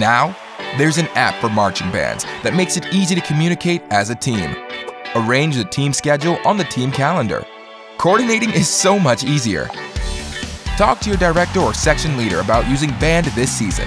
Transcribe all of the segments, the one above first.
Now, there's an app for marching bands that makes it easy to communicate as a team. Arrange the team schedule on the team calendar. Coordinating is so much easier. Talk to your director or section leader about using Band this season.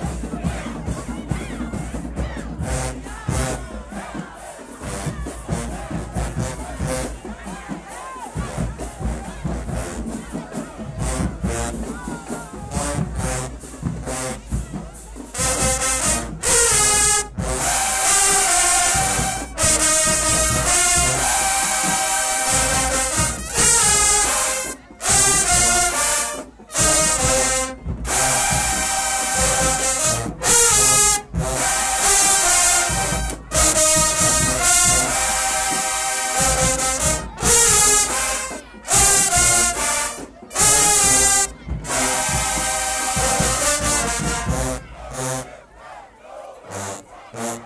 Thank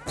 you.